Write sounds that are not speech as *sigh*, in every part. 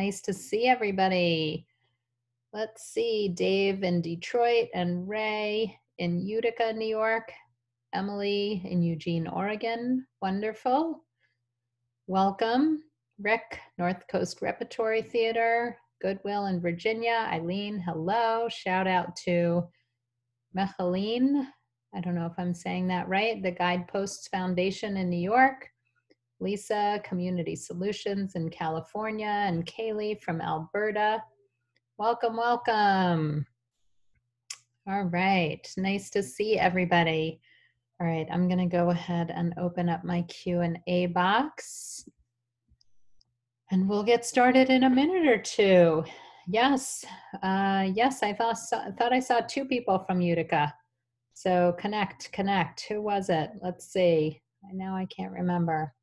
Nice to see everybody. Let's see, Dave in Detroit and Ray in Utica, New York, Emily in Eugene, Oregon. Wonderful. Welcome. Rick, North Coast Repertory Theater, Goodwill in Virginia. Eileen, hello. Shout out to Mecheline. I don't know if I'm saying that right. The Guideposts Foundation in New York. Lisa, Community Solutions in California, and Kaylee from Alberta. Welcome, welcome. All right, nice to see everybody. All right, I'm gonna go ahead and open up my Q&A box. And we'll get started in a minute or two. Yes, uh, yes, I thought, thought I saw two people from Utica. So connect, connect. Who was it? Let's see. Now I can't remember.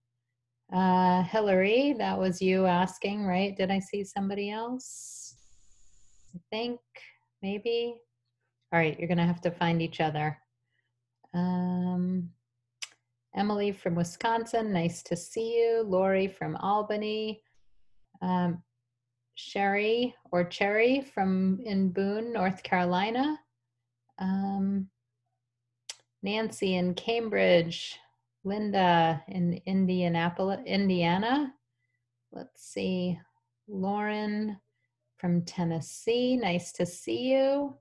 Uh, Hillary, that was you asking, right? Did I see somebody else? I think, maybe. All right, you're going to have to find each other. Um, Emily from Wisconsin, nice to see you. Lori from Albany. Um, Sherry or Cherry from in Boone, North Carolina. Um, Nancy in Cambridge. Linda in Indianapolis, Indiana. Let's see. Lauren from Tennessee. Nice to see you.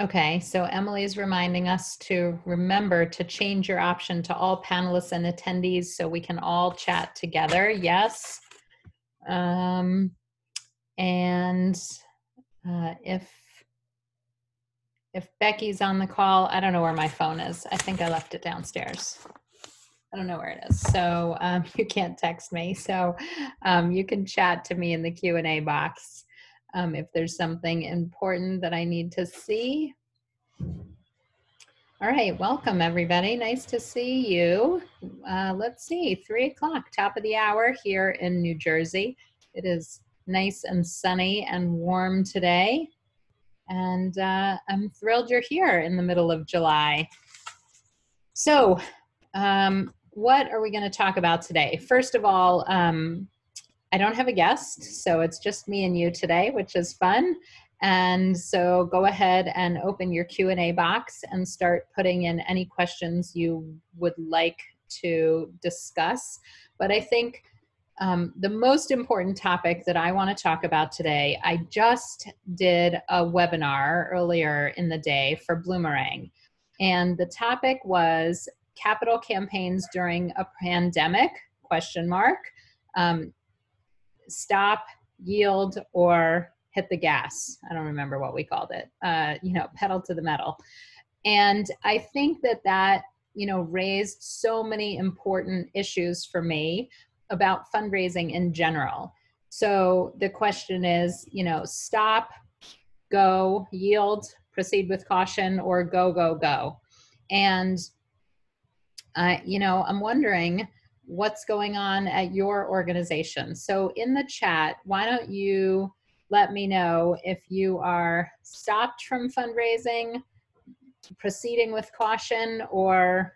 Okay, so Emily's reminding us to remember to change your option to all panelists and attendees so we can all chat together. Yes. Um, and uh, if if Becky's on the call, I don't know where my phone is. I think I left it downstairs. I don't know where it is. So um, *laughs* you can't text me. So um, you can chat to me in the Q&A box um, if there's something important that I need to see. All right, welcome everybody. Nice to see you. Uh, let's see, three o'clock, top of the hour here in New Jersey. It is nice and sunny and warm today and uh, I'm thrilled you're here in the middle of July. So, um, what are we going to talk about today? First of all, um, I don't have a guest, so it's just me and you today, which is fun. And so go ahead and open your Q&A box and start putting in any questions you would like to discuss. But I think um, the most important topic that I want to talk about today, I just did a webinar earlier in the day for Bloomerang. And the topic was capital campaigns during a pandemic, question mark, um, stop, yield, or hit the gas. I don't remember what we called it, uh, you know, pedal to the metal. And I think that that, you know, raised so many important issues for me about fundraising in general. So the question is, you know, stop, go, yield, proceed with caution, or go, go, go. And, uh, you know, I'm wondering what's going on at your organization. So in the chat, why don't you let me know if you are stopped from fundraising, proceeding with caution, or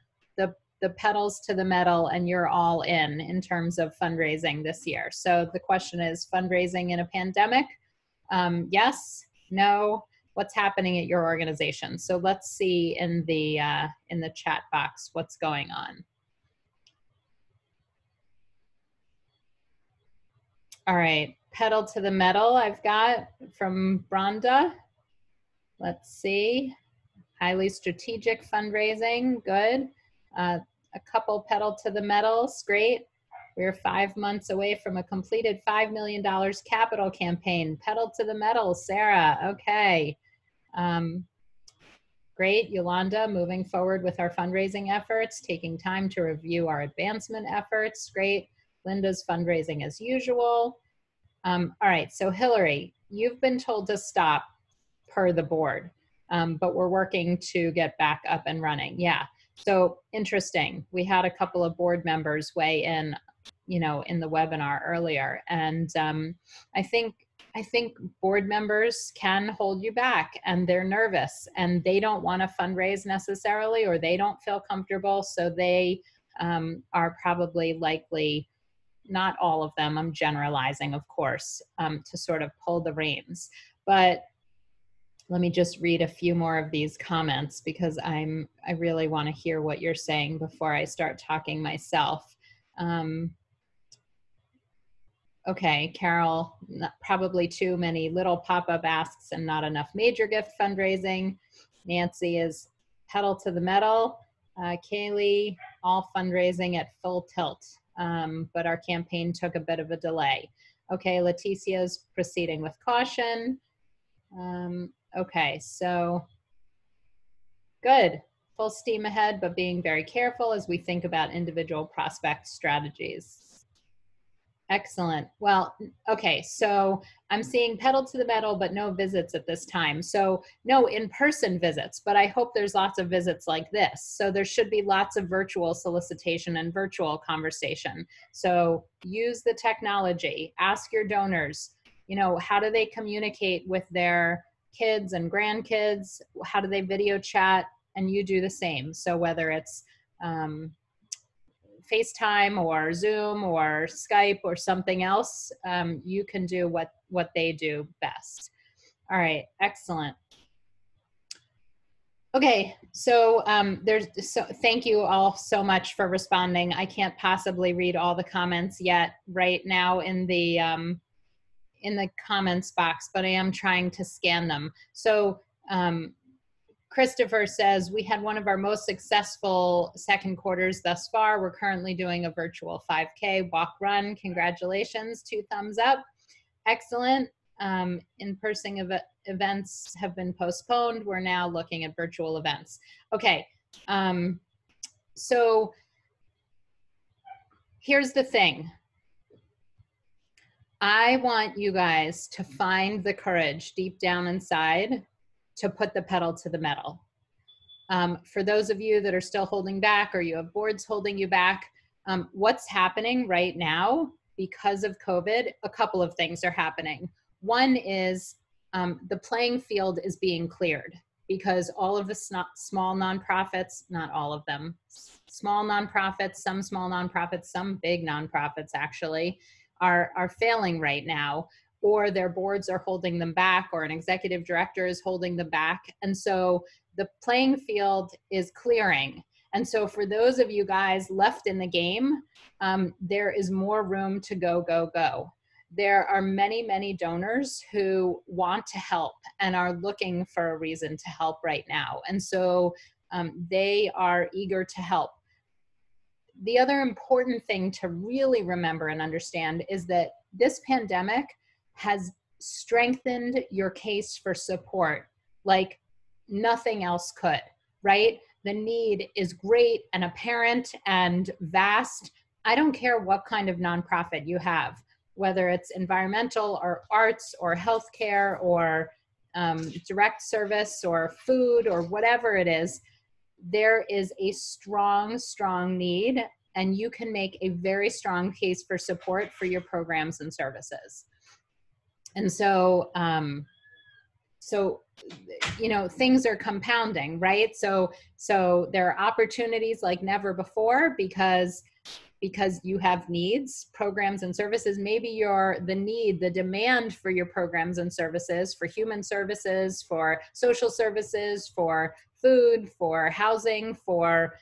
the pedals to the metal and you're all in in terms of fundraising this year. So the question is fundraising in a pandemic? Um, yes, no, what's happening at your organization? So let's see in the, uh, in the chat box what's going on. All right, pedal to the metal I've got from Bronda. Let's see. Highly strategic fundraising, good. Uh, a couple pedal to the metals, great. We're five months away from a completed $5 million capital campaign. Pedal to the metal, Sarah, okay. Um, great, Yolanda, moving forward with our fundraising efforts, taking time to review our advancement efforts, great. Linda's fundraising as usual. Um, all right, so Hillary, you've been told to stop per the board, um, but we're working to get back up and running. Yeah, so interesting. We had a couple of board members weigh in, you know, in the webinar earlier, and um, I think I think board members can hold you back, and they're nervous, and they don't want to fundraise necessarily, or they don't feel comfortable, so they um, are probably likely not all of them, I'm generalizing, of course, um, to sort of pull the reins. But let me just read a few more of these comments because I'm I really want to hear what you're saying before I start talking myself. Um, okay, Carol, probably too many little pop-up asks and not enough major gift fundraising. Nancy is pedal to the metal. Uh, Kaylee, all fundraising at full tilt, um, but our campaign took a bit of a delay. Okay, Leticia's proceeding with caution. Um, Okay, so good. Full steam ahead, but being very careful as we think about individual prospect strategies. Excellent. Well, okay, so I'm seeing pedal to the metal, but no visits at this time. So no in-person visits, but I hope there's lots of visits like this. So there should be lots of virtual solicitation and virtual conversation. So use the technology, ask your donors, you know, how do they communicate with their kids and grandkids? How do they video chat? And you do the same. So whether it's um, FaceTime or Zoom or Skype or something else, um, you can do what, what they do best. All right, excellent. Okay, so um, there's so thank you all so much for responding. I can't possibly read all the comments yet right now in the um, in the comments box, but I am trying to scan them. So um, Christopher says, we had one of our most successful second quarters thus far. We're currently doing a virtual 5K walk run. Congratulations, two thumbs up. Excellent. Um, in-person ev events have been postponed. We're now looking at virtual events. Okay, um, so here's the thing. I want you guys to find the courage deep down inside to put the pedal to the metal. Um, for those of you that are still holding back or you have boards holding you back, um, what's happening right now because of COVID, a couple of things are happening. One is um, the playing field is being cleared because all of the small nonprofits, not all of them, small nonprofits, some small nonprofits, some big nonprofits actually, are, are failing right now or their boards are holding them back or an executive director is holding them back. And so the playing field is clearing. And so for those of you guys left in the game, um, there is more room to go, go, go. There are many, many donors who want to help and are looking for a reason to help right now. And so um, they are eager to help the other important thing to really remember and understand is that this pandemic has strengthened your case for support like nothing else could, right? The need is great and apparent and vast. I don't care what kind of nonprofit you have, whether it's environmental or arts or healthcare or um, direct service or food or whatever it is there is a strong, strong need, and you can make a very strong case for support for your programs and services. And so, um, so you know things are compounding right so so there are opportunities like never before because because you have needs programs and services maybe your the need the demand for your programs and services for human services for social services for food, for housing, for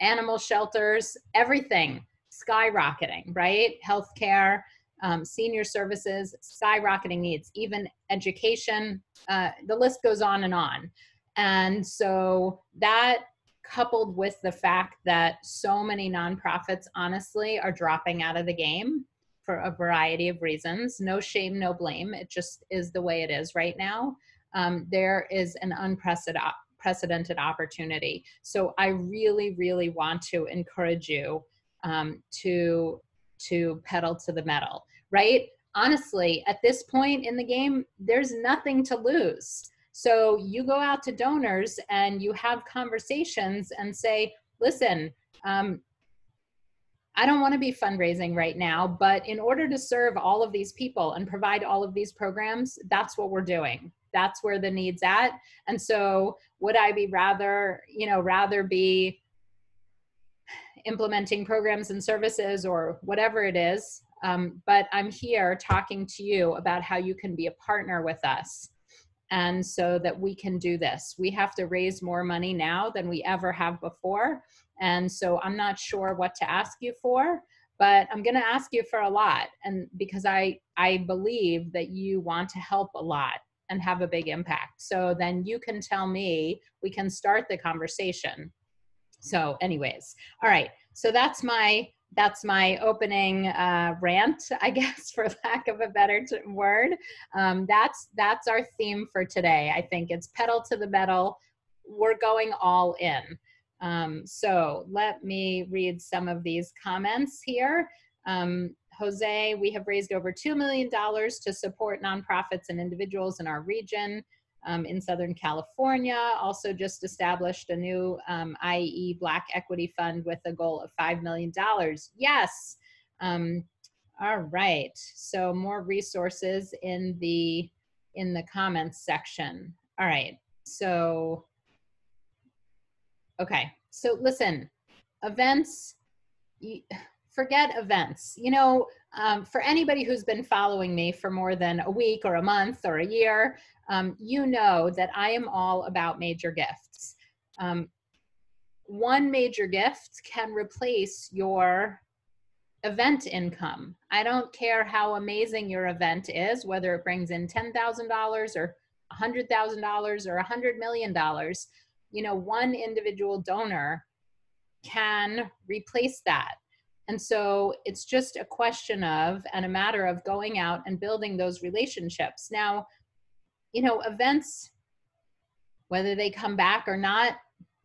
animal shelters, everything skyrocketing, right? Healthcare, um, senior services, skyrocketing needs, even education, uh, the list goes on and on. And so that coupled with the fact that so many nonprofits honestly are dropping out of the game for a variety of reasons no shame no blame it just is the way it is right now um, there is an unprecedented unprecedented opportunity. So I really, really want to encourage you um, to to pedal to the metal, right? Honestly, at this point in the game, there's nothing to lose. So you go out to donors and you have conversations and say, listen, um, I don't want to be fundraising right now, but in order to serve all of these people and provide all of these programs, that's what we're doing. That's where the need's at. And so would I be rather, you know, rather be implementing programs and services or whatever it is. Um, but I'm here talking to you about how you can be a partner with us. And so that we can do this. We have to raise more money now than we ever have before. And so I'm not sure what to ask you for, but I'm going to ask you for a lot. And because I, I believe that you want to help a lot and have a big impact. So then you can tell me, we can start the conversation. So, anyways, all right. So that's my that's my opening uh, rant, I *laughs* guess, for lack of a better t- word. Um, that's that's our theme for today. I think it's pedal to the metal. We're going all in. Um, so let me read some of these comments here. Um, Jose, we have raised over $2 million to support nonprofits and individuals in our region um, in Southern California. Also, just established a new um, IE Black Equity Fund with a goal of $5 million. Yes. Um, all right. So more resources in the in the comments section. All right. So okay. So listen, events forget events. You know, um, for anybody who's been following me for more than a week or a month or a year, um, you know that I am all about major gifts. Um, one major gift can replace your event income. I don't care how amazing your event is, whether it brings in $10,000 or $100,000 or $100 million. You know, one individual donor can replace that. And so it's just a question of and a matter of going out and building those relationships. Now, you know, events, whether they come back or not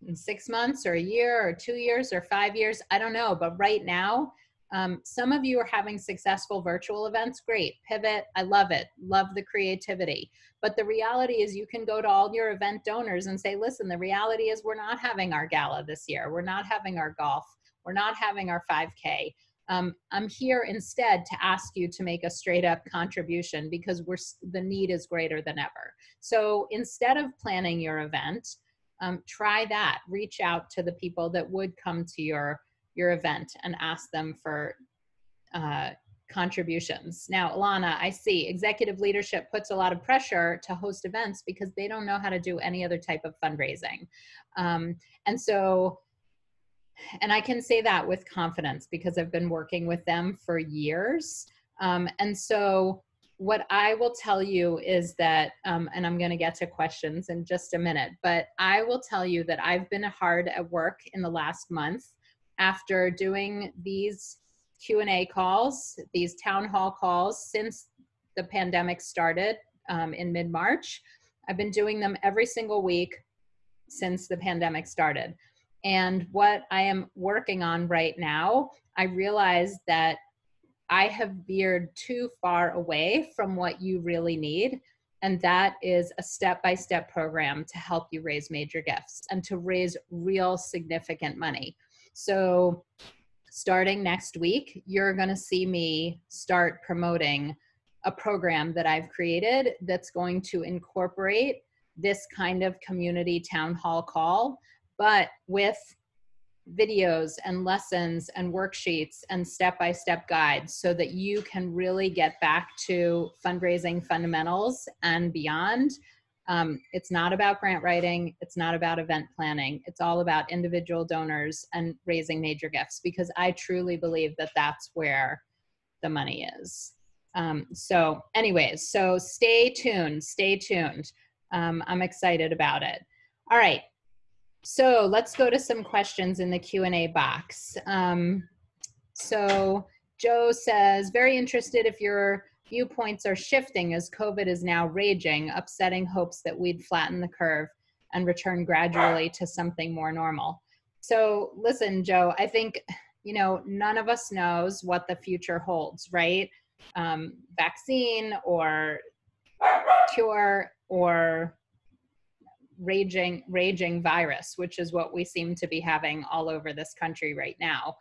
in six months or a year or two years or five years, I don't know. But right now, um, some of you are having successful virtual events. Great. Pivot. I love it. Love the creativity. But the reality is, you can go to all your event donors and say, listen, the reality is, we're not having our gala this year. We're not having our golf. We're not having our 5K. Um, I'm here instead to ask you to make a straight up contribution because we're the need is greater than ever. So instead of planning your event, um, try that. Reach out to the people that would come to your your event and ask them for uh, contributions. Now, Alana, I see executive leadership puts a lot of pressure to host events because they don't know how to do any other type of fundraising. Um, and so and I can say that with confidence because I've been working with them for years. Um, and so, what I will tell you is that, um, and I'm going to get to questions in just a minute, but I will tell you that I've been hard at work in the last month after doing these Q&A calls, these town hall calls since the pandemic started um, in mid-March. I've been doing them every single week since the pandemic started. And what I am working on right now, I realize that I have veered too far away from what you really need. And that is a step by step program to help you raise major gifts and to raise real significant money. So, starting next week, you're going to see me start promoting a program that I've created that's going to incorporate this kind of community town hall call but with videos and lessons and worksheets and step by step guides so that you can really get back to fundraising fundamentals and beyond. Um, it's not about grant writing, it's not about event planning, it's all about individual donors and raising major gifts because I truly believe that that's where the money is. Um, so, anyways, so stay tuned, stay tuned. Um, I'm excited about it. All right, so let's go to some questions in the Q&A box. Um, so Joe says, very interested if your viewpoints are shifting as COVID is now raging, upsetting hopes that we'd flatten the curve and return gradually to something more normal. So listen, Joe, I think, you know, none of us knows what the future holds, right? Um, vaccine or cure or raging raging virus which is what we seem to be having all over this country right now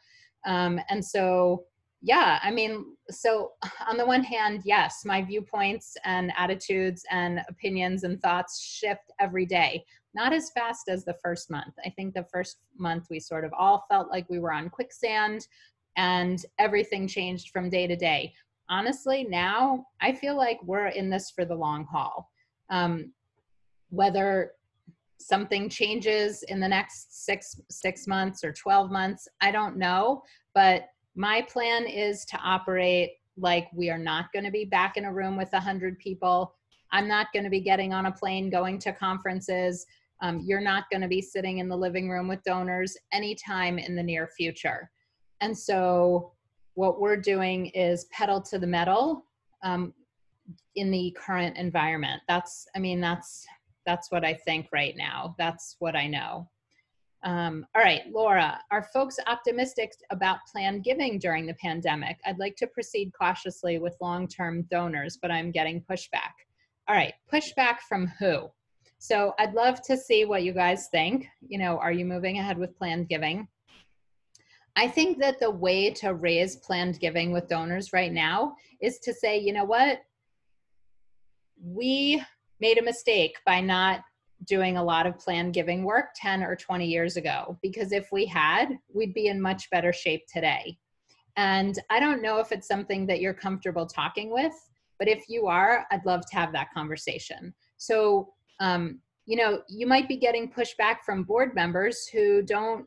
um, and so yeah i mean so on the one hand yes my viewpoints and attitudes and opinions and thoughts shift every day not as fast as the first month. I think the first month we sort of all felt like we were on quicksand and everything changed from day to day. Honestly, now I feel like we're in this for the long haul. Um, whether something changes in the next six six months or 12 months i don't know. But my plan is to operate like we are not going to be back in a room with 100 people. I'm not going to be getting on a plane going to conferences. Um, you're not going to be sitting in the living room with donors anytime in the near future. And so what we're doing is pedal to the metal um, in the current environment. That's i mean that's that's what I think right now. That's what I know. Um, all right, Laura, are folks optimistic about planned giving during the pandemic? I'd like to proceed cautiously with long term donors, but I'm getting pushback. All right, pushback from who? So I'd love to see what you guys think. You know, are you moving ahead with planned giving? I think that the way to raise planned giving with donors right now is to say, you know what? We made a mistake by not doing a lot of planned giving work 10 or 20 years ago because if we had, we'd be in much better shape today. And I don't know if it's something that you're comfortable talking with, but if you are, I'd love to have that conversation. So, um, you know, you might be getting pushback from board members who don't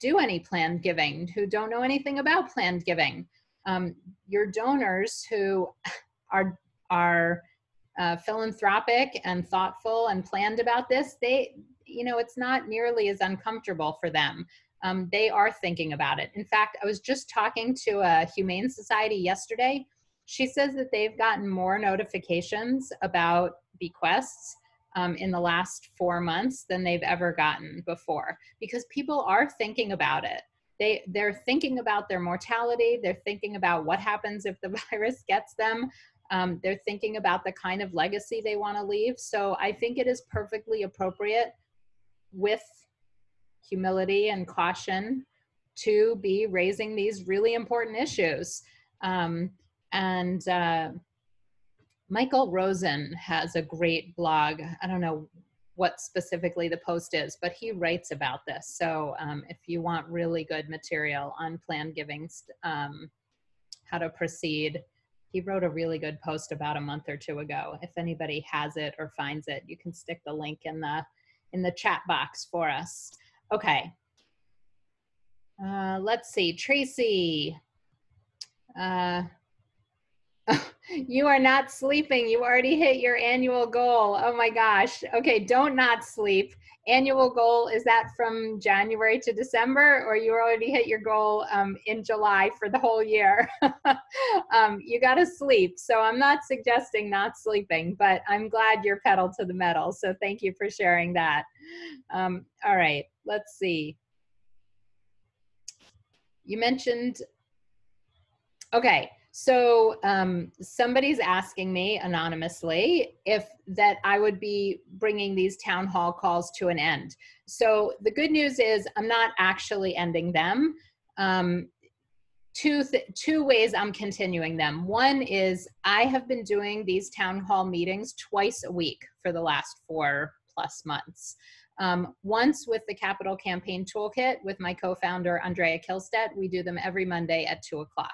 do any planned giving, who don't know anything about planned giving. Um, your donors who *laughs* are are uh, philanthropic and thoughtful and planned about this, they, you know, it's not nearly as uncomfortable for them. Um, they are thinking about it. In fact, I was just talking to a Humane Society yesterday. She says that they've gotten more notifications about bequests um, in the last four months than they've ever gotten before because people are thinking about it. They, they're thinking about their mortality. They're thinking about what happens if the *laughs* virus gets them. Um, they're thinking about the kind of legacy they want to leave. So I think it is perfectly appropriate with humility and caution to be raising these really important issues. Um, and uh, Michael Rosen has a great blog. I don't know what specifically the post is, but he writes about this. So um, if you want really good material on planned giving, um, how to proceed, he wrote a really good post about a month or two ago. If anybody has it or finds it, you can stick the link in the in the chat box for us. Okay. Uh, let's see, Tracy. Uh, *laughs* you are not sleeping. You already hit your annual goal. Oh my gosh. Okay, don't not sleep annual goal is that from January to December, or you already hit your goal um, in July for the whole year? *laughs* um, you got to sleep. So I'm not suggesting not sleeping, but I'm glad you're pedal to the metal. So thank you for sharing that. Um, all right, let's see. You mentioned, okay, so um, somebody's asking me anonymously if that I would be bringing these town hall calls to an end. So the good news is I'm not actually ending them. Um, two th- two ways I'm continuing them. One is I have been doing these town hall meetings twice a week for the last four plus months. Um, once with the Capital Campaign Toolkit with my co-founder Andrea Kihlstedt, we do them every Monday at two o'clock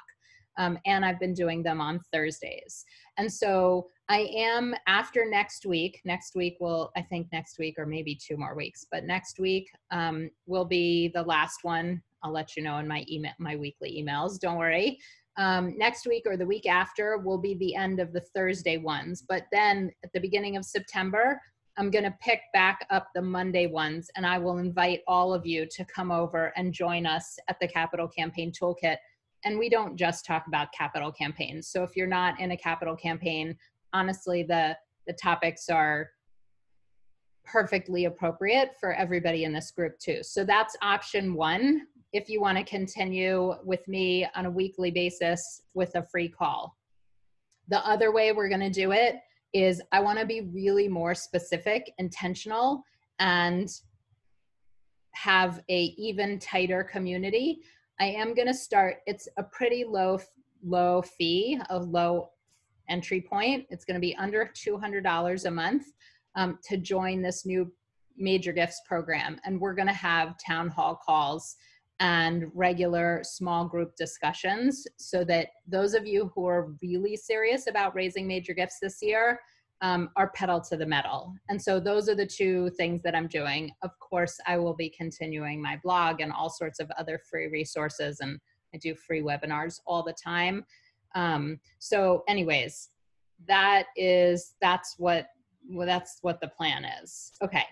um, and I've been doing them on Thursdays. And so I am after next week. Next week will, I think next week or maybe two more weeks, but next week um, will be the last one. I'll let you know in my email, my weekly emails. Don't worry. Um, next week or the week after will be the end of the Thursday ones. But then at the beginning of September, I'm going to pick back up the Monday ones and I will invite all of you to come over and join us at the Capital Campaign Toolkit and we don't just talk about capital campaigns. So if you're not in a capital campaign, honestly, the the topics are perfectly appropriate for everybody in this group too. So that's option one if you want to continue with me on a weekly basis with a free call. The other way we're going to do it is I want to be really more specific, intentional, and have a even tighter community I am going to start. It's a pretty low low fee, a low entry point. It's going to be under $200 a month um, to join this new major gifts program and we're going to have town hall calls and regular small group discussions so that those of you who are really serious about raising major gifts this year um, are pedal to the metal. And so those are the two things that I'm doing. Of course, I will be continuing my blog and all sorts of other free resources, and I do free webinars all the time. Um, so, anyways, that is that's what well, that's what the plan is. Okay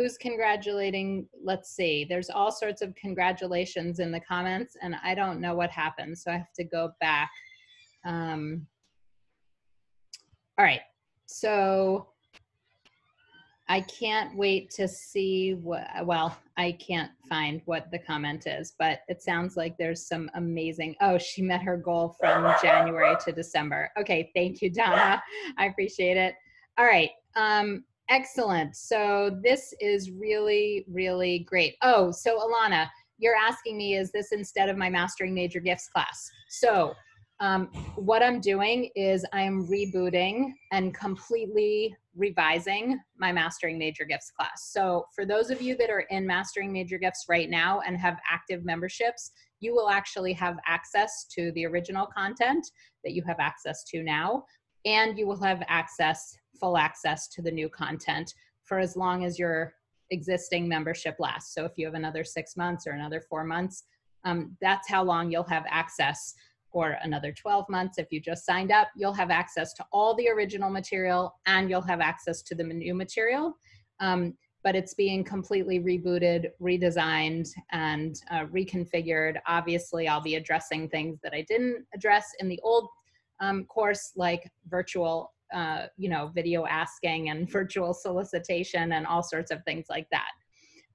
who's congratulating let's see there's all sorts of congratulations in the comments and i don't know what happened so i have to go back um, all right so i can't wait to see what well i can't find what the comment is but it sounds like there's some amazing oh she met her goal from january to december okay thank you donna i appreciate it all right um, Excellent. So this is really, really great. Oh, so Alana, you're asking me, is this instead of my Mastering Major Gifts class? So um, what I'm doing is I'm rebooting and completely revising my Mastering Major Gifts class. So for those of you that are in Mastering Major Gifts right now and have active memberships, you will actually have access to the original content that you have access to now, and you will have access full access to the new content for as long as your existing membership lasts. So if you have another six months or another four months, um, that's how long you'll have access or another 12 months. If you just signed up, you'll have access to all the original material and you'll have access to the new material. Um, but it's being completely rebooted, redesigned, and uh, reconfigured. Obviously, I'll be addressing things that I didn't address in the old um, course, like virtual uh, you know, video asking and *laughs* virtual solicitation and all sorts of things like that.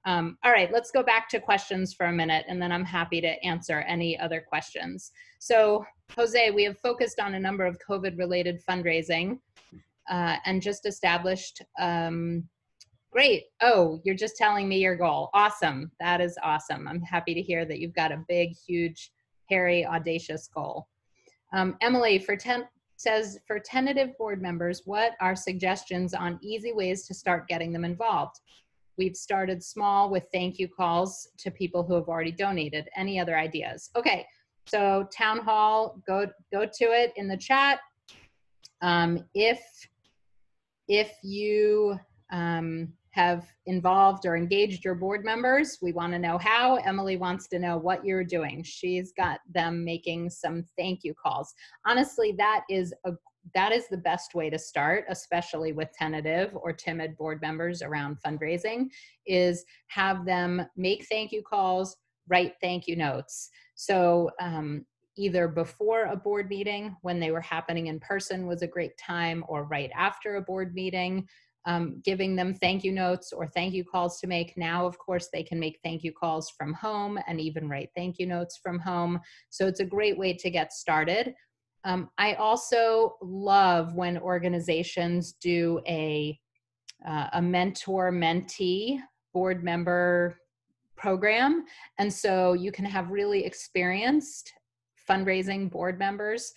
Um, all right, let's go back to questions for a minute and then I'm happy to answer any other questions. So, Jose, we have focused on a number of COVID related fundraising uh, and just established. Um, great. Oh, you're just telling me your goal. Awesome. That is awesome. I'm happy to hear that you've got a big, huge, hairy, audacious goal. Um, Emily, for 10, says for tentative board members, what are suggestions on easy ways to start getting them involved? We've started small with thank you calls to people who have already donated. Any other ideas? Okay, so town hall, go go to it in the chat. Um, if if you um, have involved or engaged your board members. We want to know how. Emily wants to know what you're doing. She's got them making some thank you calls. Honestly, that is a that is the best way to start, especially with tentative or timid board members around fundraising, is have them make thank you calls, write thank you notes. So um, either before a board meeting when they were happening in person was a great time or right after a board meeting um, giving them thank you notes or thank you calls to make. Now, of course, they can make thank you calls from home and even write thank you notes from home. So it's a great way to get started. Um, I also love when organizations do a, uh, a mentor mentee board member program. And so you can have really experienced fundraising board members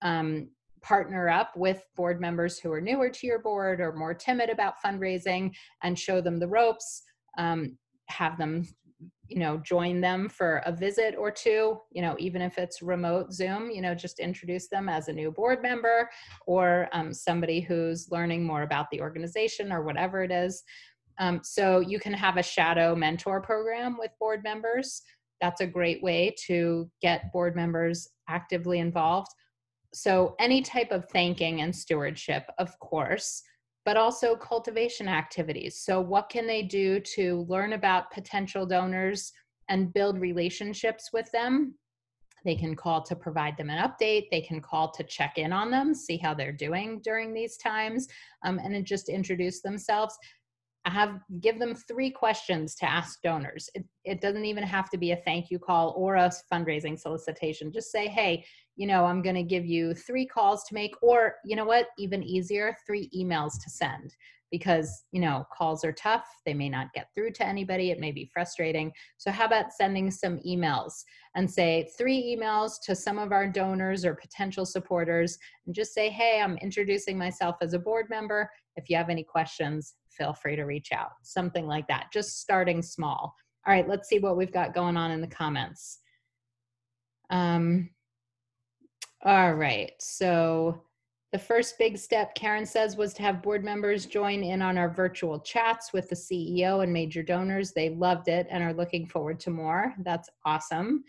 um, partner up with board members who are newer to your board or more timid about fundraising and show them the ropes um, have them you know join them for a visit or two you know even if it's remote zoom you know just introduce them as a new board member or um, somebody who's learning more about the organization or whatever it is. Um, so you can have a shadow mentor program with board members. That's a great way to get board members actively involved. So, any type of thanking and stewardship, of course, but also cultivation activities. So, what can they do to learn about potential donors and build relationships with them? They can call to provide them an update. They can call to check in on them, see how they're doing during these times, um, and then just introduce themselves. I have give them three questions to ask donors. It, it doesn't even have to be a thank you call or a fundraising solicitation. Just say, hey, you know, I'm going to give you three calls to make, or you know what, even easier, three emails to send because, you know, calls are tough. They may not get through to anybody. It may be frustrating. So, how about sending some emails and say three emails to some of our donors or potential supporters and just say, hey, I'm introducing myself as a board member. If you have any questions, feel free to reach out. Something like that, just starting small. All right, let's see what we've got going on in the comments. Um, all right, so the first big step, Karen says, was to have board members join in on our virtual chats with the CEO and major donors. They loved it and are looking forward to more. That's awesome.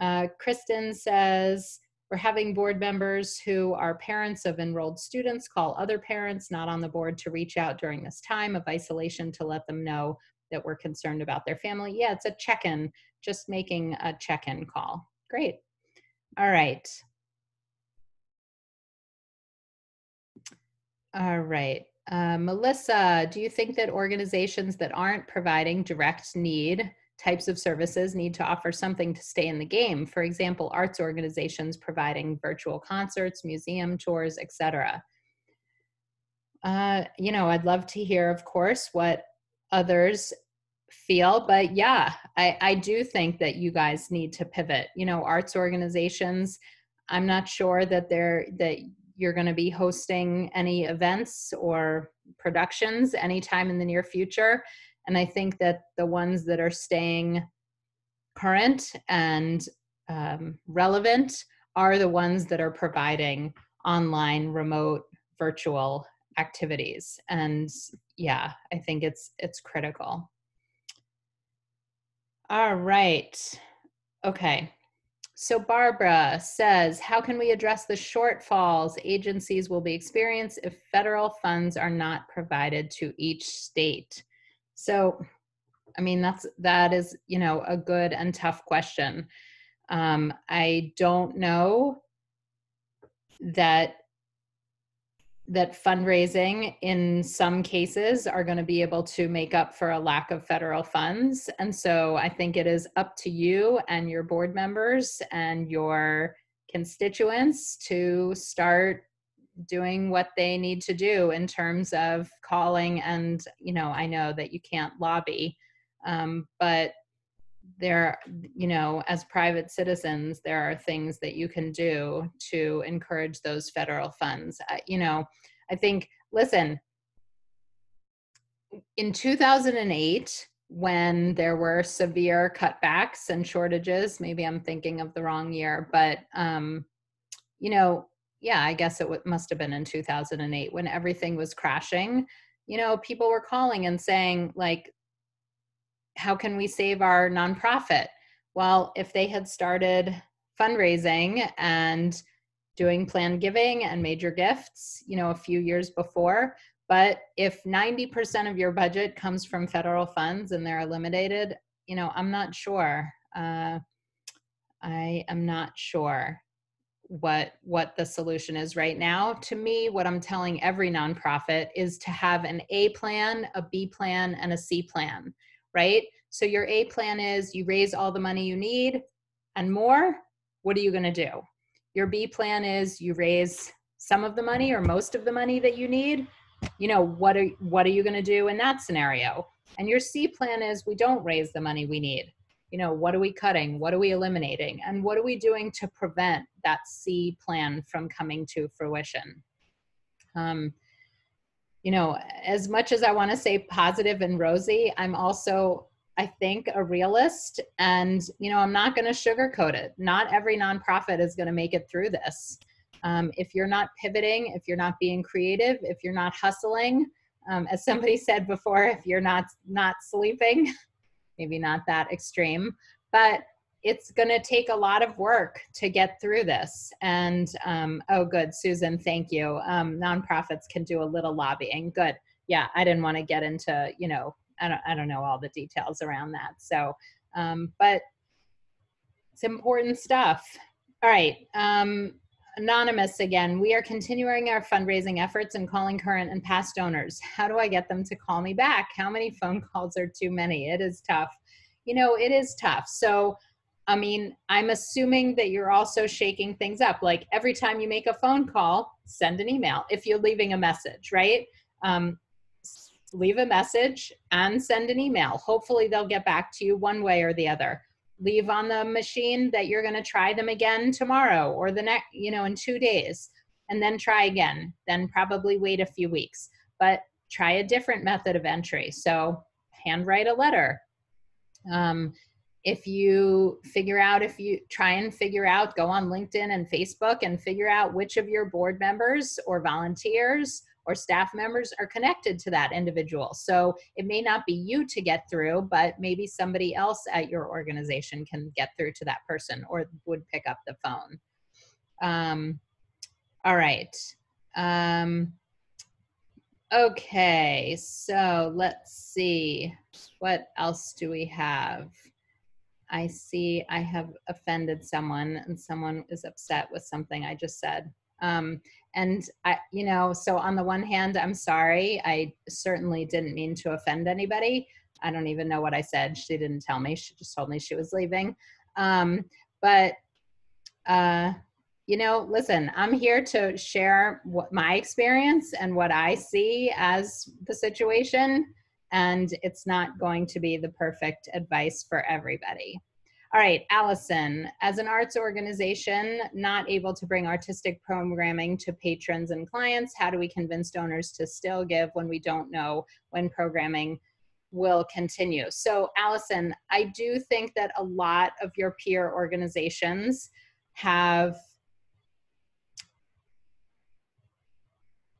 Uh, Kristen says, we're having board members who are parents of enrolled students call other parents not on the board to reach out during this time of isolation to let them know that we're concerned about their family. Yeah, it's a check in, just making a check in call. Great. All right. All right. Uh, Melissa, do you think that organizations that aren't providing direct need types of services need to offer something to stay in the game? For example, arts organizations providing virtual concerts, museum tours, etc. Uh, you know, I'd love to hear, of course, what others feel, but yeah, I, I do think that you guys need to pivot. You know, arts organizations, I'm not sure that they're that you're going to be hosting any events or productions anytime in the near future. And I think that the ones that are staying current and um, relevant are the ones that are providing online, remote, virtual activities. And yeah, I think it's it's critical. All right. Okay. So Barbara says, how can we address the shortfalls agencies will be experienced if federal funds are not provided to each state? So, I mean, that's, that is, you know, a good and tough question. Um, I don't know that that fundraising in some cases are going to be able to make up for a lack of federal funds. And so I think it is up to you and your board members and your constituents to start doing what they need to do in terms of calling and you know i know that you can't lobby um, but there you know as private citizens there are things that you can do to encourage those federal funds. Uh, you know i think listen in 2008 when there were severe cutbacks and shortages maybe i'm thinking of the wrong year but um you know yeah i guess it w- must have been in 2008 when everything was crashing. You know people were calling and saying like how can we save our nonprofit? Well, if they had started fundraising and doing planned giving and major gifts, you know, a few years before, but if 90% of your budget comes from federal funds and they're eliminated, you know, I'm not sure. Uh, I am not sure what what the solution is right now to me what i'm telling every nonprofit is to have an a plan a b plan and a c plan right? So your A plan is you raise all the money you need and more. What are you going to do? Your B plan is you raise some of the money or most of the money that you need. You know, what are what are you going to do in that scenario? And your C plan is we don't raise the money we need. You know, what are we cutting? What are we eliminating? And what are we doing to prevent that C plan from coming to fruition? Um, you know, as much as I want to say positive and rosy, I'm also, I think, a realist. And, you know, I'm not going to sugarcoat it. Not every nonprofit is going to make it through this. Um, if you're not pivoting, if you're not being creative, if you're not hustling, um, as somebody *laughs* said before, if you're not not sleeping, *laughs* maybe not that extreme, but it's going to take a lot of work to get through this. And um, oh, good, Susan, thank you. Um, nonprofits can do a little lobbying. Good. Yeah, I didn't want to get into, you know, I don't, I don't know all the details around that. So, um, but it's important stuff. All right. Um, anonymous again, we are continuing our fundraising efforts and calling current and past donors. How do I get them to call me back? How many phone calls are too many? It is tough. You know, it is tough. So I mean, I'm assuming that you're also shaking things up. Like every time you make a phone call, send an email if you're leaving a message, right? Um, leave a message and send an email. Hopefully, they'll get back to you one way or the other. Leave on the machine that you're going to try them again tomorrow or the next, you know, in two days, and then try again. Then probably wait a few weeks. But try a different method of entry. So handwrite a letter. Um, if you figure out if you try and figure out go on linkedin and facebook and figure out which of your board members or volunteers or staff members are connected to that individual. So it may not be you to get through but maybe somebody else at your organization can get through to that person or would pick up the phone. Um, all right. Um, okay. So let's see. What else do we have I see I have offended someone and someone is upset with something I just said. Um, and I, you know, so on the one hand, I'm sorry. I certainly didn't mean to offend anybody. I don't even know what I said. She didn't tell me. She just told me she was leaving. Um, but, uh, you know, listen, I'm here to share what my experience and what I see as the situation and it's not going to be the perfect advice for everybody. All right, Allison, as an arts organization not able to bring artistic programming to patrons and clients, how do we convince donors to still give when we don't know when programming will continue? So, Allison, I do think that a lot of your peer organizations have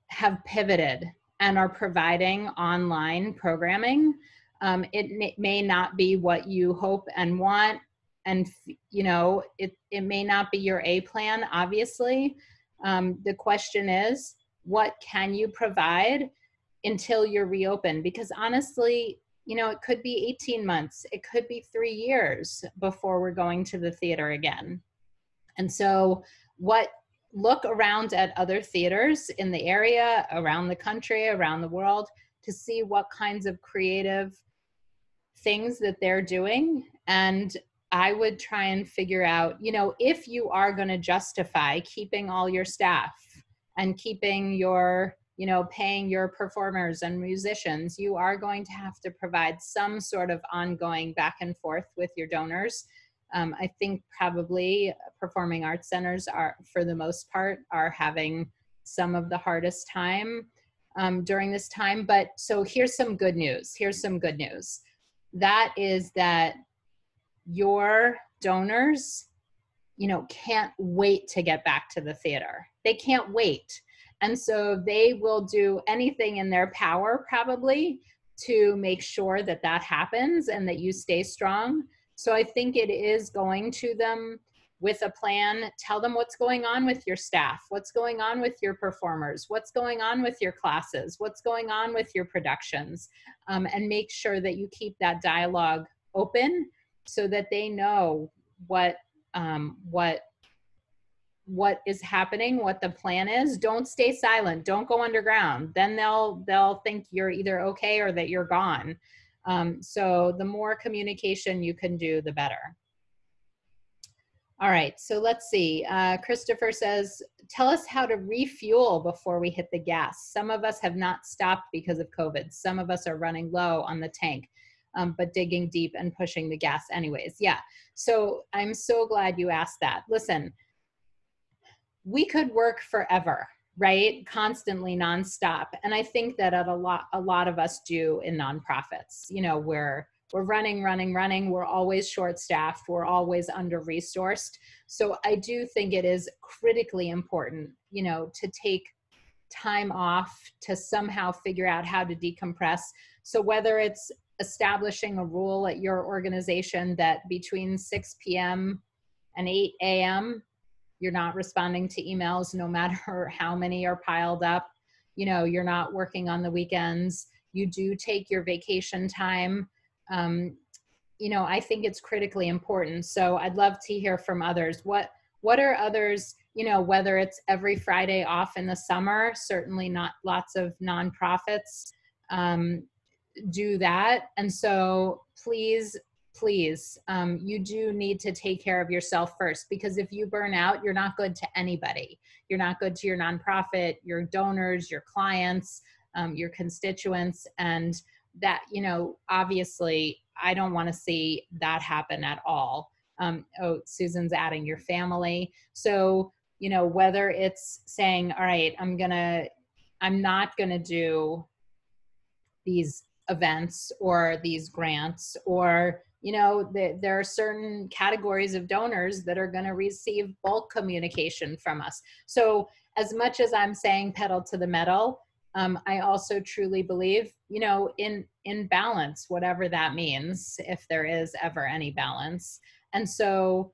have pivoted and are providing online programming. Um, it may, not be what you hope and want, and you know it, it may not be your A plan. Obviously, um, the question is, what can you provide until you're reopened? Because honestly, you know, it could be 18 months, it could be three years before we're going to the theater again. And so, what look around at other theaters in the area, around the country, around the world to see what kinds of creative things that they're doing. And I would try and figure out, you know, if you are going to justify keeping all your staff and keeping your, you know, paying your performers and musicians, you are going to have to provide some sort of ongoing back and forth with your donors um, I think probably performing arts centers are, for the most part, are having some of the hardest time um, during this time. But so here's some good news. Here's some good news. That is that your donors, you know, can't wait to get back to the theater. They can't wait. And so they will do anything in their power probably to make sure that that happens and that you stay strong. So I think it is going to them with a plan. Tell them what's going on with your staff, what's going on with your performers, what's going on with your classes, what's going on with your productions, um, and make sure that you keep that dialogue open so that they know what um, what what is happening what the plan is. Don't stay silent. Don't go underground. Then they'll they'll think you're either okay or that you're gone um, so the more communication you can do, the better. All right, so let's see. Uh, Christopher says, tell us how to refuel before we hit the gas. Some of us have not stopped because of COVID. Some of us are running low on the tank, um, but digging deep and pushing the gas anyways. Yeah, so I'm so glad you asked that. Listen, we could work forever right? Constantly nonstop. And i think that a lot a lot of us do in nonprofits you know we're we're running running running. We're always short staffed. We're always under resourced. So i do think it is critically important you know to take time off to somehow figure out how to decompress. So whether it's establishing a rule at your organization that between 6 p.m and 8 a.m you're not responding to emails no matter *laughs* how many are piled up you know you're not working on the weekends you do take your vacation time. Um, you know i think it's critically important. So i'd love to hear from others. What what are others you know whether it's every friday off in the summer certainly not lots of nonprofits um, do that. And so please please, um, you do need to take care of yourself first because if you burn out, you're not good to anybody. You're not good to your nonprofit, your donors, your clients, um, your constituents. And that, you know, obviously, I don't want to see that happen at all. Um, oh, Susan's adding your family. So, you know, whether it's saying, all right, I'm going to, I'm not going to do these events or these grants or you know the, there are certain categories of donors that are going to receive bulk communication from us. So as much as i'm saying pedal to the metal um, i also truly believe you know in in balance whatever that means if there is ever any balance. And so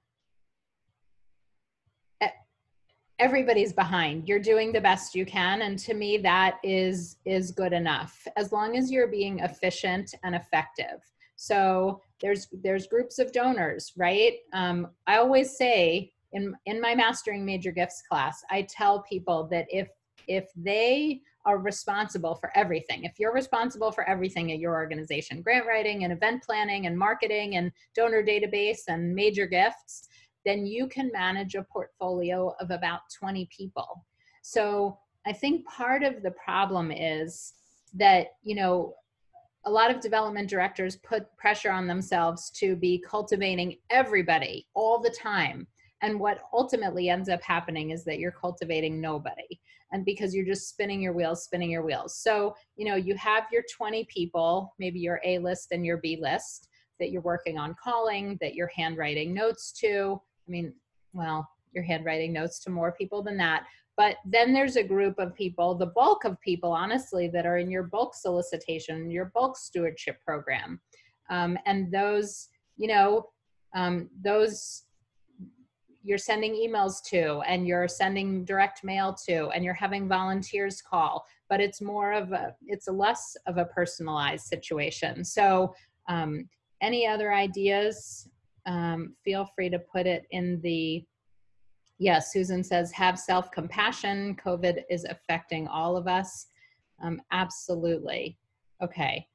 everybody's behind. You're doing the best you can and to me that is is good enough as long as you're being efficient and effective. So there's there's groups of donors right um, i always say in in my mastering major gifts class i tell people that if if they are responsible for everything if you're responsible for everything at your organization grant writing and event planning and marketing and donor database and major gifts then you can manage a portfolio of about 20 people. So I think part of the problem is that, you know, a lot of development directors put pressure on themselves to be cultivating everybody all the time. And what ultimately ends up happening is that you're cultivating nobody. And because you're just spinning your wheels, spinning your wheels. So, you know, you have your 20 people, maybe your A list and your B list that you're working on calling, that you're handwriting notes to, I mean, well, you're handwriting notes to more people than that. But then there's a group of people, the bulk of people, honestly, that are in your bulk solicitation, your bulk stewardship program. Um, and those, you know, um, those you're sending emails to and you're sending direct mail to and you're having volunteers call but it's more of a it's less of a personalized situation so um, any other ideas um, feel free to put it in the yes susan says have self-compassion. Covid is affecting all of us. Um, absolutely. Okay.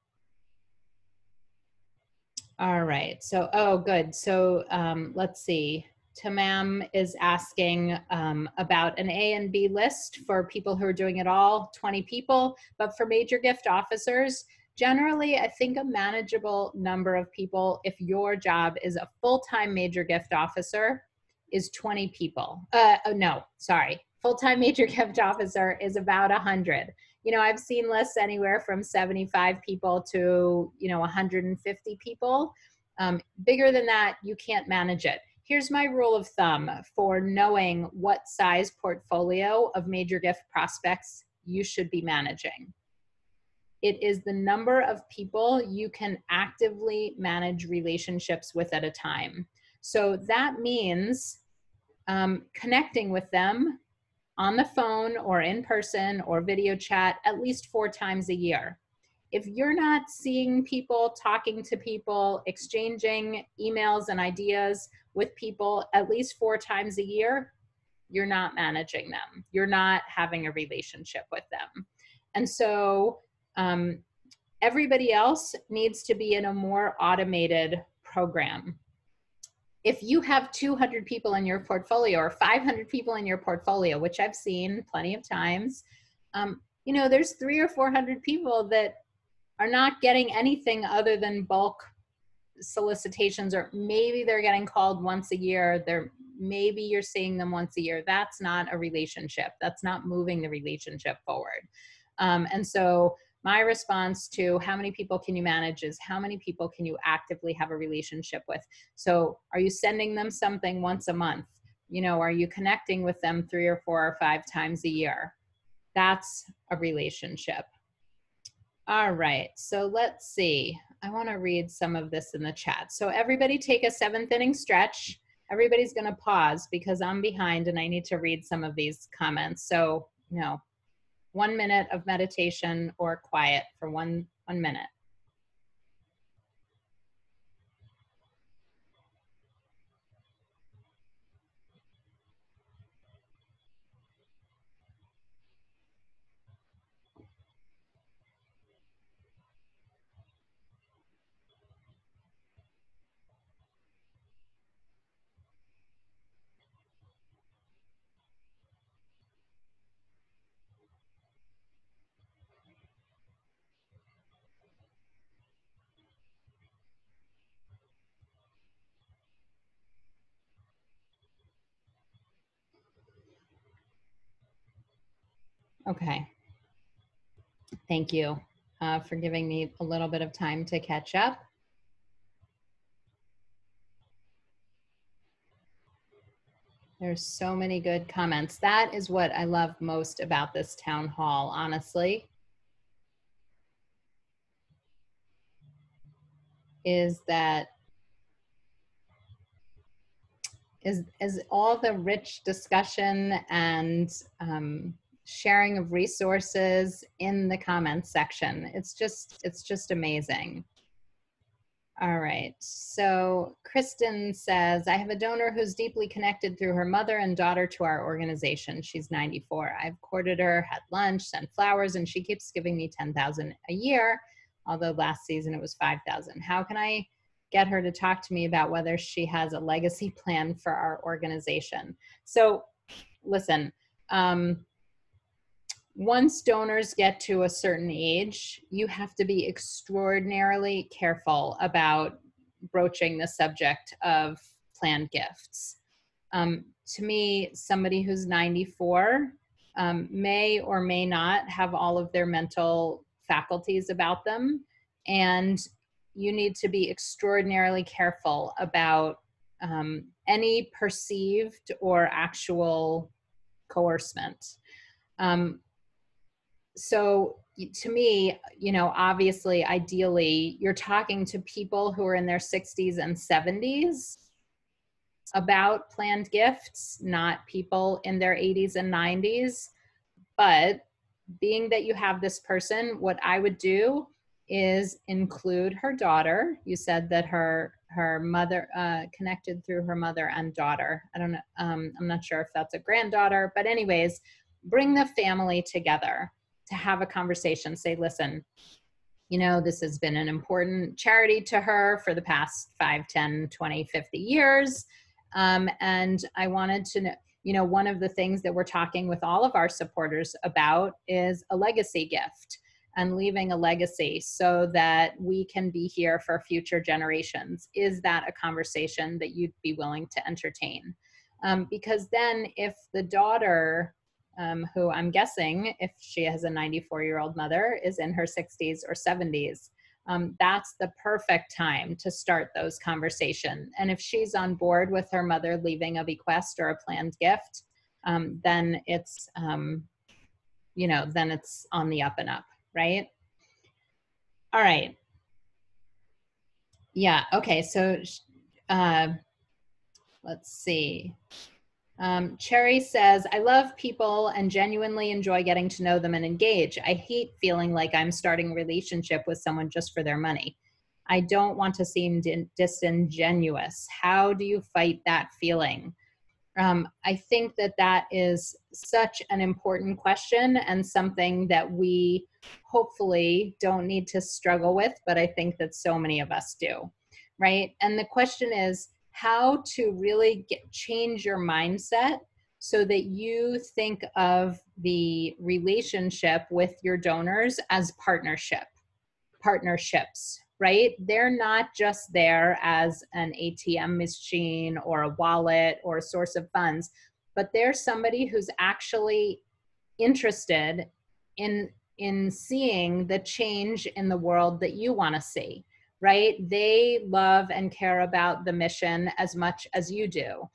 All right. So oh good. So um, let's see. Tamam is asking um, about an a and b list for people who are doing it all 20 people but for major gift officers generally i think a manageable number of people if your job is a full-time major gift officer is 20 people. Uh oh, no sorry. Full-time major gift officer is about 100 you know i've seen lists anywhere from 75 people to you know 150 people. Um, bigger than that you can't manage it. Here's my rule of thumb for knowing what size portfolio of major gift prospects you should be managing. It is the number of people you can actively manage relationships with at a time. So that means um, connecting with them on the phone or in person or video chat at least four times a year. If you're not seeing people, talking to people, exchanging emails and ideas with people at least four times a year, you're not managing them. You're not having a relationship with them. And so um, everybody else needs to be in a more automated program. If you have 200 people in your portfolio or 500 people in your portfolio, which I've seen plenty of times, um, you know, there's three or 400 people that are not getting anything other than bulk solicitations, or maybe they're getting called once a year. They're maybe you're seeing them once a year. That's not a relationship. That's not moving the relationship forward. Um, and so my response to how many people can you manage is how many people can you actively have a relationship with? So are you sending them something once a month? You know are you connecting with them three or four or five times a year? That's a relationship. All right so let's see. I want to read some of this in the chat. So everybody take a seventh inning stretch. Everybody's going to pause because i'm behind and i need to read some of these comments. So know one minute of meditation or quiet for one, one minute. Okay. Thank you. uh, for giving me a little bit of time to catch up. There's so many good comments. That is what I love most about this town hall, honestly. Is that is is all the rich discussion and um, sharing of resources in the comments section. It's just it's just amazing. All right. So Kristen says, I have a donor who's deeply connected through her mother and daughter to our organization. She's 94. I've courted her, had lunch, sent flowers, and she keeps giving me 10,000 a year, although last season it was 5,000. How can I get her to talk to me about whether she has a legacy *laughs* plan for our organization? So listen, um, once donors get to a certain age, you have to be extraordinarily careful about broaching the subject of planned gifts. Um, to me, somebody who's 94 um, may or may not have all of their mental faculties about them. And you need to be extraordinarily careful about um, any perceived or actual coercement. Um, so to me, you know, obviously, ideally, you're talking to people who are in their 60s and 70s about planned gifts, not people in their 80s and 90s. But being that you have this person, what I would do is include her daughter. You said that her her mother uh, connected through her mother and daughter. I don't know. Um, I'm not sure if that's a granddaughter, but anyways, bring the family together to have a conversation say listen you know this has been an important charity to her for the past 5 10 20 50 years um, and i wanted to know you know one of the things that we're talking with all of our supporters about is a legacy gift and leaving a legacy so that we can be here for future generations. Is that a conversation that you'd be willing to entertain? Um, because then if the daughter um, who I'm guessing, if she has a 94 year old mother, is in her 60s or 70s. Um, that's the perfect time to start those conversations. And if she's on board with her mother leaving a bequest or a planned gift, um, then it's, um, you know, then it's on the up and up, right? All right. Yeah. Okay. So, uh, let's see. Um, Cherry says, I love people and genuinely enjoy getting to know them and engage. I hate feeling like I'm starting a relationship with someone just for their money. I don't want to seem disingenuous. How do you fight that feeling? Um, I think that that is such an important question and something that we hopefully don't need to struggle with, but I think that so many of us do, right? And the question is, how to really get, change your mindset so that you think of the relationship with your donors as partnership partnerships right? They're not just there as an atm machine or a wallet or a source of funds but they're somebody who's actually interested in in seeing the change in the world that you want to see right? They love and care about the mission as much as you do.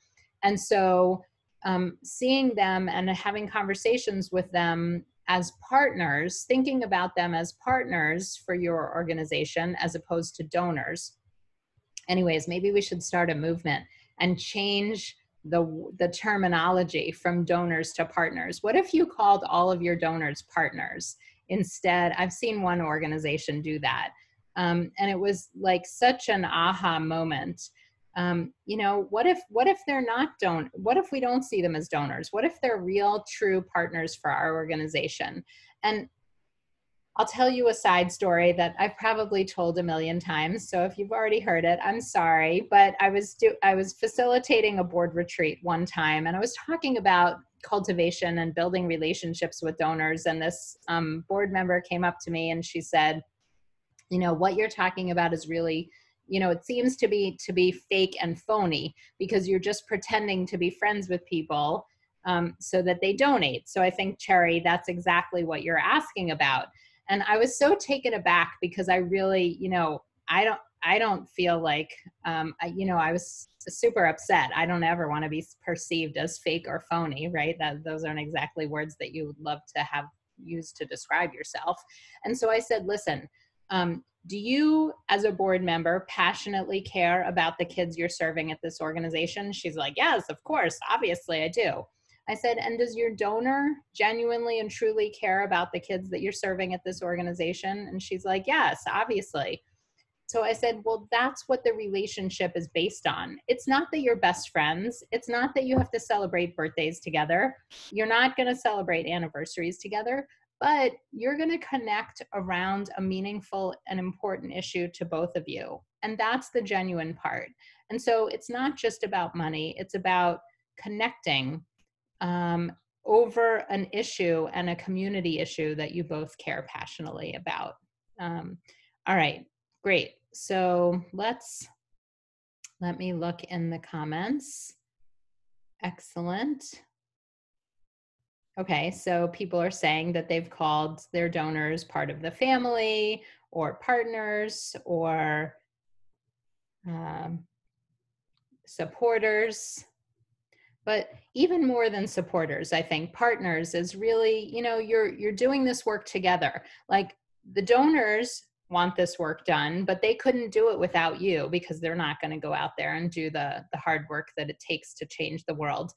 And so um, seeing them and having conversations with them as partners, thinking about them as partners for your organization as opposed to donors. Anyways, maybe we should start a movement and change the the terminology from donors to partners. What if you called all of your donors partners instead? I've seen one organization do that um, and it was like such an aha moment um, you know what if what if they're not don't what if we don't see them as donors what if they're real true partners for our organization and I'll tell you a side story that I've probably told a million times. So if you've already heard it, I'm sorry. But I was do I was facilitating a board retreat one time, and I was talking about cultivation and building relationships with donors. And this um, board member came up to me and she said, you know what you're talking about is really you know it seems to be to be fake and phony because you're just pretending to be friends with people um, so that they donate so i think cherry that's exactly what you're asking about And I was so taken aback because I really, you know, I don't, I don't feel like, um, I, you know, I was super upset. I don't ever want to be perceived as fake or phony, right? That those aren't exactly words that you would love to have used to describe yourself. And so I said, listen, um, do you as a board member passionately care about the kids you're serving at this organization she's like yes of course obviously i do i said and does your donor genuinely and truly care about the kids that you're serving at this organization and she's like yes obviously so I said, well, that's what the relationship is based on. It's not that you're best friends. It's not that you have to celebrate birthdays together. You're not going to celebrate anniversaries together, but you're going to connect around a meaningful and important issue to both of you. And that's the genuine part. And so it's not just about money, it's about connecting um, over an issue and a community issue that you both care passionately about. Um, all right, great. So let's, let me look in the comments. Excellent. Okay, so people are saying that they've called their donors part of the family or partners or um, supporters. But even more than supporters, I think partners is really, you know, you're you're doing this work together. Like the donors want this work done, but they couldn't do it without you because they're not going to go out there and do the the hard work that it takes to change the world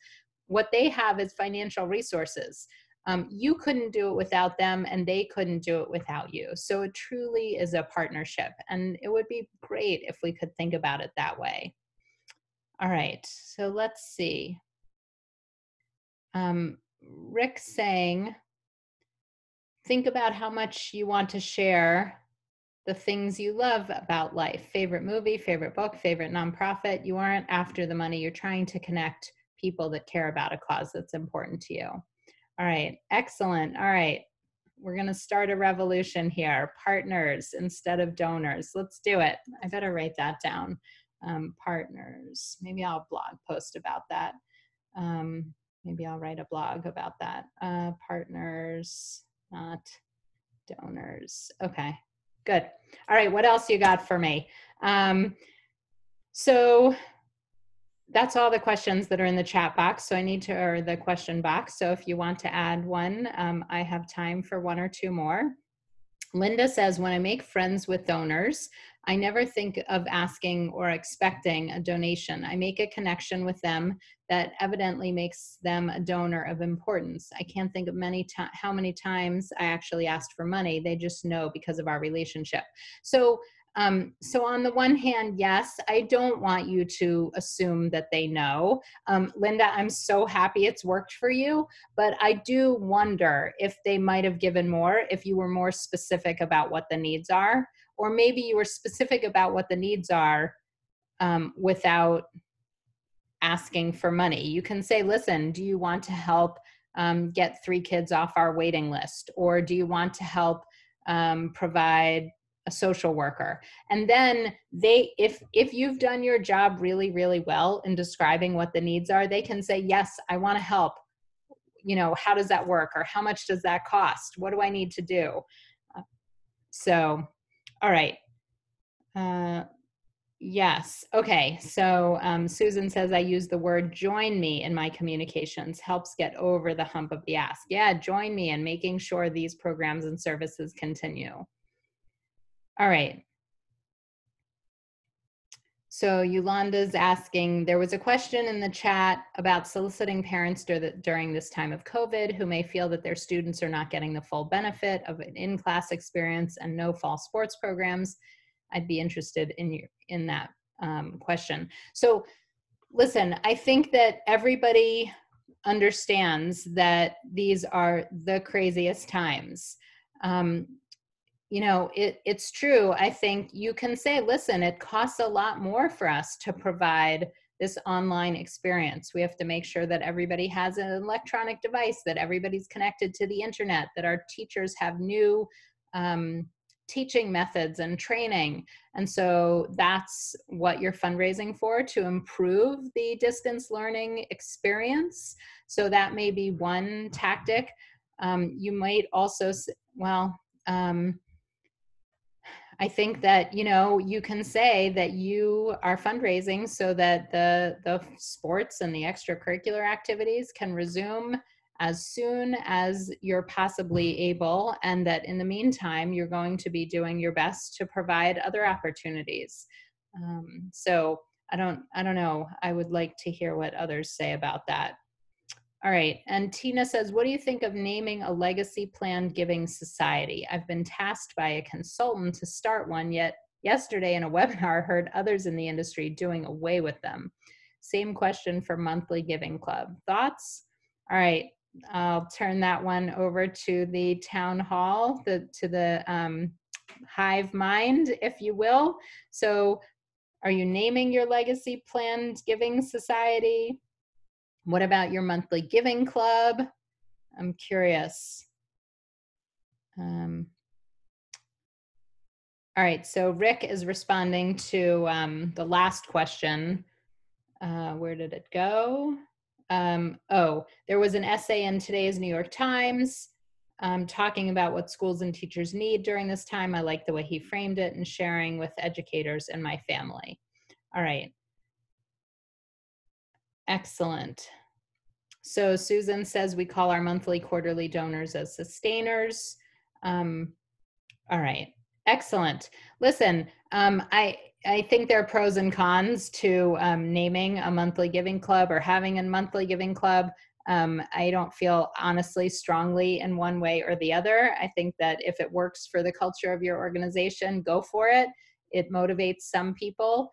what they have is financial resources. Um, you couldn't do it without them, and they couldn't do it without you. So it truly is a partnership, and it would be great if we could think about it that way. All right, so let's see. Um, Rick saying, think about how much you want to share the things you love about life favorite movie, favorite book, favorite nonprofit. You aren't after the money, you're trying to connect people that care about a cause that's important to you. All right, excellent. All right, we're going to start a revolution here. Partners instead of donors. Let's do it. I better write that down. Um, partners. Maybe I'll blog post about that. Um, maybe I'll write a blog about that. Uh, partners, not donors. Okay, good. All right, what else you got for me? Um, so that's all the questions that are in the chat box. So I need to, or the question box. So if you want to add one, um, I have time for one or two more. Linda says, when I make friends with donors, I never think of asking or expecting a donation. I make a connection with them that evidently makes them a donor of importance. I can't think of many how many times I actually asked for money. They just know because of our relationship. So um, so on the one hand, yes, I don't want you to assume that they know. Um, Linda, I'm so happy it's worked for you, but I do wonder if they might have given more if you were more specific about what the needs are, or maybe you were specific about what the needs are um, without asking for money. You can say, listen, do you want to help um, get three kids off our waiting list? Or do you want to help um, provide a social worker. And then they if if you've done your job really really well in describing what the needs are they can say yes i want to help. You know how does that work? Or how much does that cost? What do i need to do? Uh, so all right. Uh, yes okay. So um, susan says i use the word join me in my communications. Helps get over the hump of the ask. Yeah join me in making sure these programs and services continue all right. So Yolanda's asking, there was a question in the chat about soliciting parents during this time of COVID who may feel that their students are not getting the full benefit of an in-class experience and no fall sports programs. I'd be interested in in that um, question. So listen, I think that everybody understands that these are the craziest times. Um, you know it, it's true i think you can say listen it costs a lot more for us to provide this online experience. We have to make sure that everybody has an electronic device that everybody's connected to the internet that our teachers have new um, teaching methods and training. And so that's what you're fundraising for to improve the distance learning experience. So that may be one tactic. Um, you might also well um, I think that you know you can say that you are fundraising so that the the sports and the extracurricular activities can resume as soon as you're possibly able and that in the meantime you're going to be doing your best to provide other opportunities. Um, so i don't i don't know. I would like to hear what others say about that all right. And Tina says, What do you think of naming a legacy planned giving society? I've been tasked by a consultant to start one, yet yesterday in a *laughs* webinar heard others in the industry doing away with them. Same question for monthly giving club. Thoughts? All right. I'll turn that one over to the town hall, the to the um, hive mind, if you will. So, are you naming your legacy planned giving society? What about your monthly giving club? I'm curious. Um, all right, so Rick is responding to um, the last question. Uh, where did it go? Um, oh, there was an essay in today's New York Times um, talking about what schools and teachers need during this time. I like the way he framed it and sharing with educators and my family. All right. Excellent. So Susan says we call our monthly quarterly donors as sustainers. Um, all right, excellent. Listen, um, I I think there are pros and cons to um, naming a monthly giving club or having a monthly giving club. Um, I don't feel honestly strongly in one way or the other. I think that if it works for the culture of your organization, go for it. It motivates some people.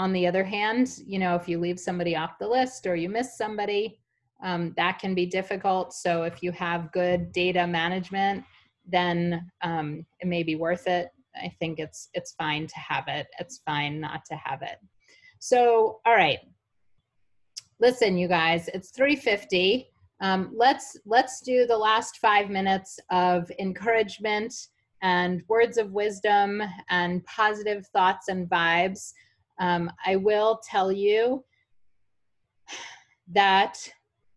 On the other hand, you know, if you leave somebody off the list or you miss somebody, um, that can be difficult. So if you have good data management, then um, it may be worth it. I think it's it's fine to have it. It's fine not to have it. So, all right. Listen, you guys, it's 350. Um, let's let's do the last five minutes of encouragement and words of wisdom and positive thoughts and vibes. Um, I will tell you that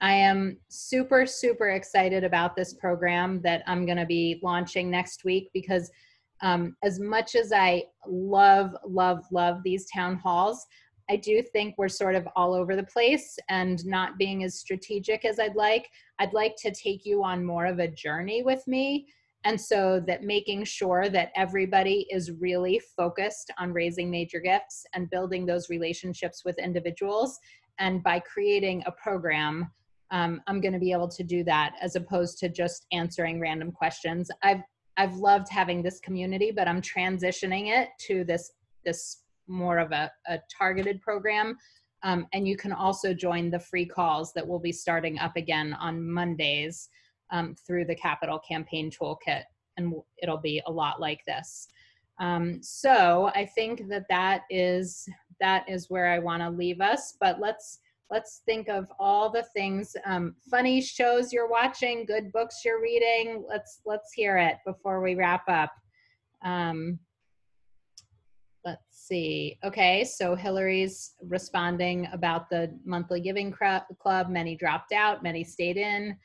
I am super, super excited about this program that I'm going to be launching next week because, um, as much as I love, love, love these town halls, I do think we're sort of all over the place and not being as strategic as I'd like. I'd like to take you on more of a journey with me and so that making sure that everybody is really focused on raising major gifts and building those relationships with individuals. And by creating a program, um, I'm going to be able to do that as opposed to just answering random questions. I've I've loved having this community, but I'm transitioning it to this this more of a, a targeted program. Um, and you can also join the free calls that will be starting up again on Mondays um, through the capital campaign toolkit and it'll be a lot like this. Um, so i think that that is that is where i want to leave us but let's let's think of all the things um, funny shows you're watching good books you're reading let's let's hear it before we wrap up. Um, let's see okay so hillary's responding about the monthly giving club many dropped out many stayed in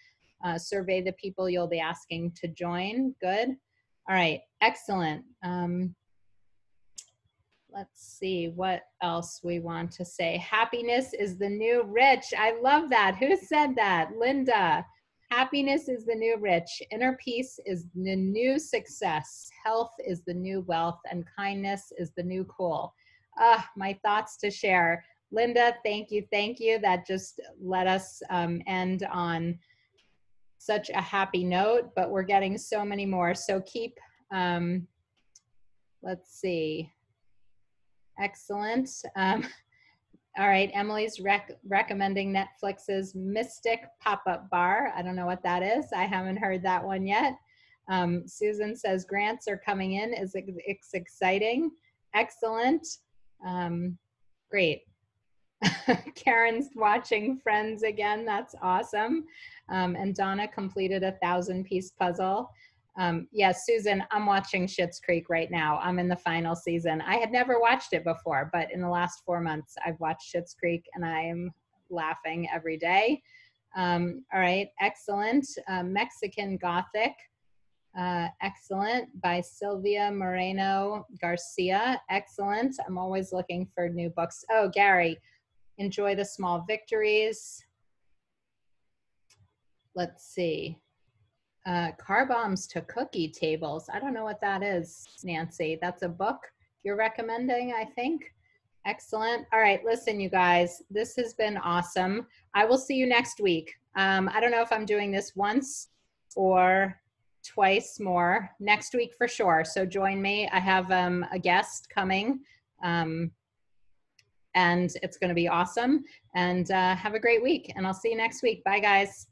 uh, survey the people you'll be asking to join. Good. All right, excellent. Um, let's see what else we want to say. Happiness is the new rich. I love that. Who said that? Linda. Happiness is the new rich. Inner peace is the new success. Health is the new wealth. And kindness is the new cool. Ah, my thoughts to share. Linda, thank you. Thank you. That just let us um, end on such a happy note, but we're getting so many more. So keep, um, let's see. Excellent. Um, *laughs* all right, Emily's rec recommending Netflix's Mystic Pop-Up Bar. I don't know what that is. I haven't heard that one yet. Um, Susan says grants are coming in. Is it's exciting. Excellent. Um, great. *laughs* Karen's watching Friends again. That's awesome. Um, and Donna completed a thousand piece puzzle. Um, yes, yeah, Susan, I'm watching Schitt's Creek right now. I'm in the final season. I had never watched it before, but in the last four months, I've watched Schitt's Creek and I'm laughing every day. Um, all right, excellent. Uh, Mexican Gothic. Uh, excellent by Silvia Moreno Garcia. Excellent. I'm always looking for new books. Oh, Gary, enjoy the small victories. Let's see. Uh, car bombs to cookie tables. I don't know what that is, Nancy. That's a book you're recommending, I think. Excellent. All right, listen, you guys, this has been awesome. I will see you next week. Um, I don't know if I'm doing this once or twice more next week for sure. So join me. I have um, a guest coming. Um, and it's going to be awesome. And uh, have a great week. And I'll see you next week. Bye, guys.